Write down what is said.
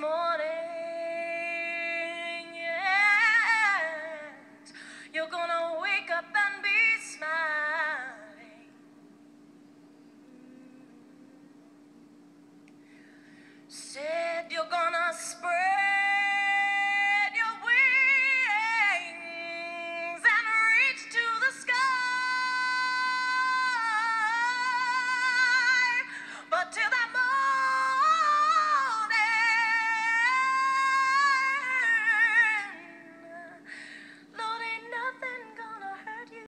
more.